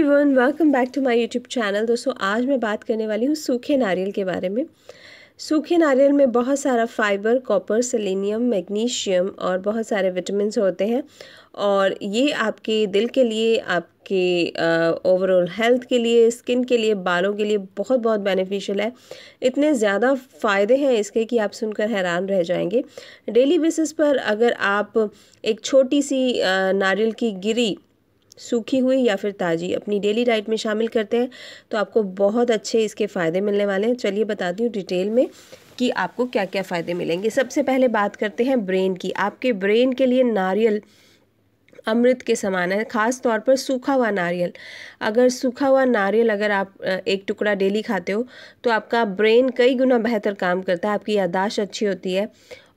Everyone welcome back to my YouTube channel दोस्तों, आज मैं बात करने वाली हूँ सूखे नारियल के बारे में। सूखे नारियल में बहुत सारा फाइबर कॉपर सेलेनियम मैग्नीशियम और बहुत सारे विटामिन होते हैं। और ये आपके दिल के लिए, आपके ओवरऑल हेल्थ के लिए स्किन के लिए, बालों के लिए बहुत बहुत बेनिफिशियल है। इतने ज़्यादा फ़ायदे हैं इसके कि आप सुनकर हैरान रह जाएँगे। डेली बेसिस पर अगर आप एक छोटी सी नारियल की गिरी सूखी हुई या फिर ताज़ी। अपनी डेली डाइट में शामिल करते हैं तो आपको बहुत अच्छे इसके फ़ायदे मिलने वाले हैं। चलिए बताती हूँ डिटेल में कि आपको क्या क्या फ़ायदे मिलेंगे। सबसे पहले बात करते हैं ब्रेन की। आपके ब्रेन के लिए नारियल अमृत के समान है, ख़ास तौर पर सूखा हुआ नारियल। अगर सूखा हुआ नारियल अगर आप एक टुकड़ा डेली खाते हो तो आपका ब्रेन कई गुना बेहतर काम करता है। आपकी यादाश्त अच्छी होती है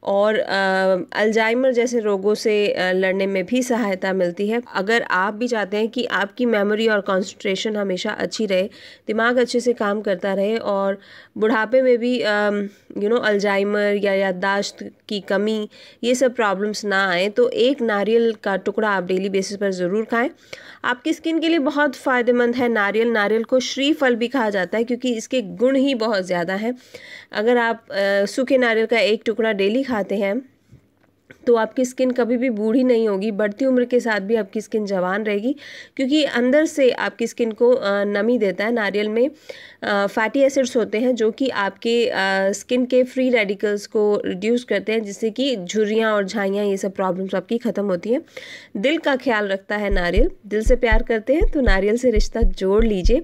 और अल्जाइमर जैसे रोगों से लड़ने में भी सहायता मिलती है। अगर आप भी चाहते हैं कि आपकी मेमोरी और कंसंट्रेशन हमेशा अच्छी रहे, दिमाग अच्छे से काम करता रहे और बुढ़ापे में भी यू नो अल्जाइमर या याददाश्त की कमी, ये सब प्रॉब्लम्स ना आए तो एक नारियल का टुकड़ा आप डेली बेसिस पर ज़रूर खाएँ। आपकी स्किन के लिए बहुत फ़ायदेमंद है नारियल। नारियल को श्रीफल भी कहा जाता है, क्योंकि इसके गुण ही बहुत ज़्यादा हैं। अगर आप सूखे नारियल का एक टुकड़ा डेली खाते हैं। तो आपकी स्किन कभी भी बूढ़ी नहीं होगी, बढ़ती उम्र के साथ भी आपकी स्किन जवान रहेगी, क्योंकि अंदर से आपकी स्किन को नमी देता है नारियल में। फैटी एसिड्स होते हैं जो कि आपके स्किन के फ्री रेडिकल्स को रिड्यूस करते हैं, जिससे कि झुर्रियाँ और झाइयाँ, ये सब प्रॉब्लम्स आपकी ख़त्म होती हैं। दिल का ख्याल रखता है नारियल। दिल से प्यार करते हैं तो नारियल से रिश्ता जोड़ लीजिए।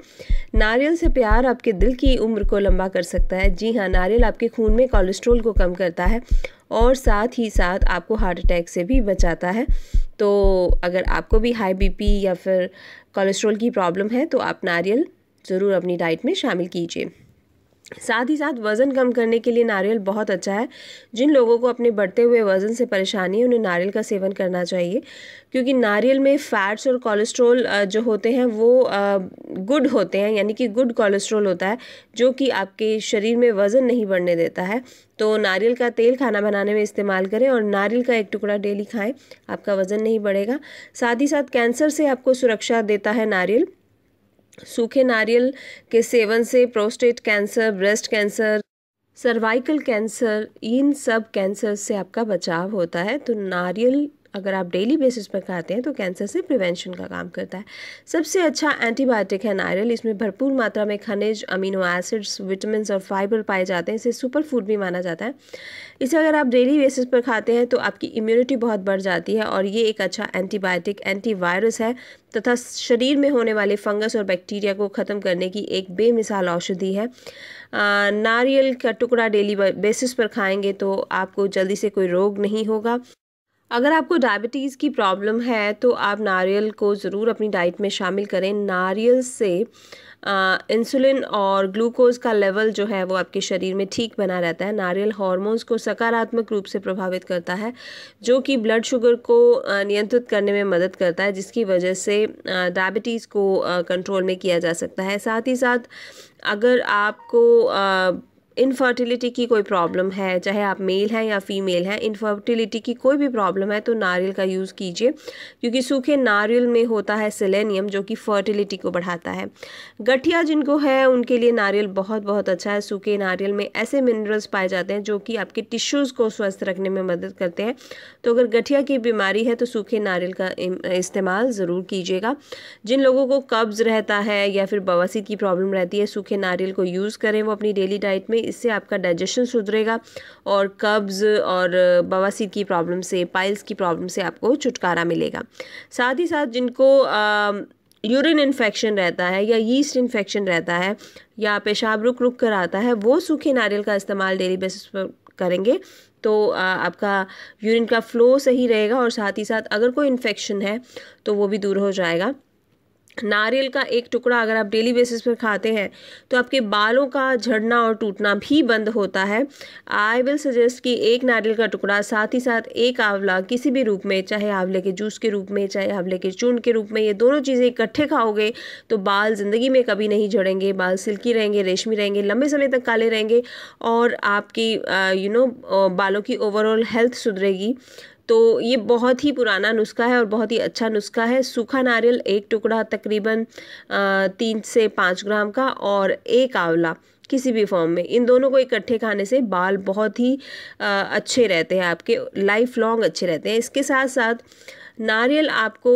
नारियल से प्यार आपके दिल की उम्र को लंबा कर सकता है। जी हाँ नारियल आपके खून में कोलेस्ट्रोल को कम करता है और साथ ही साथ आपको हार्ट अटैक से भी बचाता है। तो अगर आपको भी हाई बीपी या फिर कोलेस्ट्रॉल की प्रॉब्लम है तो आप नारियल ज़रूर अपनी डाइट में शामिल कीजिए। साथ ही साथ वज़न कम करने के लिए नारियल बहुत अच्छा है। जिन लोगों को अपने बढ़ते हुए वज़न से परेशानी है, उन्हें नारियल का सेवन करना चाहिए, क्योंकि नारियल में फ़ैट्स और कोलेस्ट्रॉल जो होते हैं, वो गुड होते हैं, यानी कि गुड कोलेस्ट्रॉल होता है, जो कि आपके शरीर में वज़न नहीं बढ़ने देता है। तो नारियल का तेल खाना बनाने में इस्तेमाल करें और नारियल का एक टुकड़ा डेली खाएँ, आपका वज़न नहीं बढ़ेगा। साथ ही साथ कैंसर से आपको सुरक्षा देता है नारियल। सूखे नारियल के सेवन से prostate cancer breast cancer cervical cancer इन सब कैंसर से आपका बचाव होता है। तो नारियल अगर आप डेली बेसिस पर खाते हैं तो कैंसर से प्रिवेंशन का काम करता है। सबसे अच्छा एंटीबायोटिक है नारियल। इसमें भरपूर मात्रा में खनिज अमीनो एसिड्स विटामिन और फाइबर पाए जाते हैं। इसे सुपर फ़ूड भी माना जाता है। इसे अगर आप डेली बेसिस पर खाते हैं तो आपकी इम्यूनिटी बहुत बढ़ जाती है और ये एक अच्छा एंटीबायोटिक एंटीवायरस है तथा शरीर में होने वाले फंगस और बैक्टीरिया को ख़त्म करने की एक बेमिसाल औषधि है। नारियल का टुकड़ा डेली बेसिस पर खाएँगे तो आपको जल्दी से कोई रोग नहीं होगा। अगर आपको डायबिटीज़ की प्रॉब्लम है तो आप नारियल को ज़रूर अपनी डाइट में शामिल करें। नारियल से इंसुलिन और ग्लूकोज का लेवल जो है, वो आपके शरीर में ठीक बना रहता है। नारियल हार्मोन्स को सकारात्मक रूप से प्रभावित करता है, जो कि ब्लड शुगर को नियंत्रित करने में मदद करता है, जिसकी वजह से डायबिटीज़ को कंट्रोल में किया जा सकता है। साथ ही साथ, अगर आपको इनफर्टिलिटी की कोई प्रॉब्लम है, चाहे आप मेल हैं या फीमेल हैं इनफर्टिलिटी की कोई भी प्रॉब्लम है तो नारियल का यूज़ कीजिए। क्योंकि सूखे नारियल में होता है सेलेनियम जो कि फर्टिलिटी को बढ़ाता है। गठिया जिनको है, उनके लिए नारियल बहुत बहुत अच्छा है। सूखे नारियल में ऐसे मिनरल्स पाए जाते हैं, जो कि आपके टिश्यूज़ को स्वस्थ रखने में मदद करते हैं। तो अगर गठिया की बीमारी है तो सूखे नारियल का इस्तेमाल ज़रूर कीजिएगा। जिन लोगों को कब्ज़ रहता है, या फिर बवासीर की प्रॉब्लम रहती है, सूखे नारियल को यूज़ करें। वो अपनी डेली डाइट में इससे आपका डाइजेशन सुधरेगा और कब्ज़ और बवासीर की प्रॉब्लम से पाइल्स की प्रॉब्लम से आपको छुटकारा मिलेगा। साथ ही साथ जिनको यूरिन इन्फेक्शन रहता है या यीस्ट इन्फेक्शन रहता है या पेशाब रुक रुक कर आता है, वो सूखे नारियल का इस्तेमाल डेली बेसिस पर करेंगे तो आपका यूरिन का फ्लो सही रहेगा और साथ ही साथ अगर कोई इन्फेक्शन है तो वो भी दूर हो जाएगा। नारियल का एक टुकड़ा अगर आप डेली बेसिस पर खाते हैं तो आपके बालों का झड़ना और टूटना भी बंद होता है। आई विल सजेस्ट कि एक नारियल का टुकड़ा, साथ ही साथ एक आंवला किसी भी रूप में, चाहे आंवले के जूस के रूप में, चाहे आंवले के चूर्ण के रूप में, ये दोनों चीज़ें इकट्ठे खाओगे तो बाल ज़िंदगी में कभी नहीं झड़ेंगे, बाल सिल्की रहेंगे, रेशमी रहेंगे, लंबे समय तक काले रहेंगे, और आपकी यू नो बालों की ओवरऑल हेल्थ सुधरेगी। तो ये बहुत ही पुराना नुस्खा है और बहुत ही अच्छा नुस्खा है। सूखा नारियल एक टुकड़ा तकरीबन तीन से पाँच ग्राम का और एक आंवला। किसी भी फॉर्म में। इन दोनों को इकट्ठे खाने से बाल बहुत ही आ, अच्छे रहते हैं आपके लाइफ लॉन्ग अच्छे रहते हैं। इसके साथ साथ नारियल आपको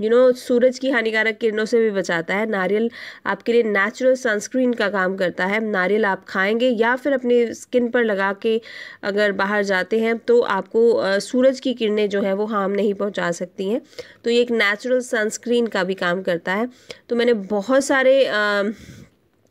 यू नो सूरज की हानिकारक किरणों से भी बचाता है। नारियल आपके लिए नेचुरल सनस्क्रीन का काम करता है। नारियल आप खाएँगे या फिर अपनी स्किन पर लगा के अगर बाहर जाते हैं तो आपको आ, सूरज की किरणें जो है वो हार्म नहीं पहुँचा सकती हैं। तो ये एक नेचुरल सनस्क्रीन का भी काम करता है। तो मैंने बहुत सारे आ,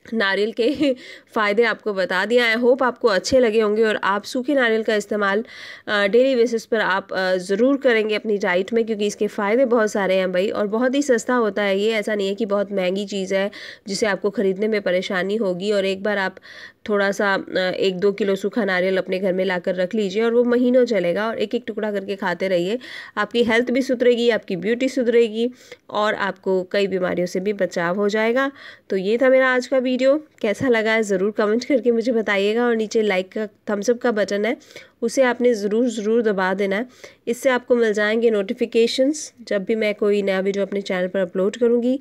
नारियल के फ़ायदे आपको बता दिया आई होप आपको अच्छे लगे होंगे और आप सूखे नारियल का इस्तेमाल डेली बेसिस पर आप ज़रूर करेंगे अपनी डाइट में क्योंकि इसके फ़ायदे बहुत सारे हैं भाई और बहुत ही सस्ता होता है ये। ऐसा नहीं है कि बहुत महँगी चीज़ है जिसे आपको ख़रीदने में परेशानी होगी और एक बार आप थोड़ा सा एक दो किलो सूखा नारियल अपने घर में लाकर रख लीजिए और वो महीनों चलेगा और एक एक टुकड़ा करके खाते रहिए। आपकी हेल्थ भी सुधरेगी, आपकी ब्यूटी सुधरेगी और आपको कई बीमारियों से भी बचाव हो जाएगा। तो ये था मेरा आज का वीडियो। कैसा लगा है ज़रूर कमेंट करके मुझे बताइएगा और नीचे लाइक का, थम्सअप का बटन है, उसे आपने ज़रूर ज़रूर दबा देना है। इससे आपको मिल जाएँगे नोटिफिकेशंस जब भी मैं कोई नया वीडियो अपने चैनल पर अपलोड करूँगी।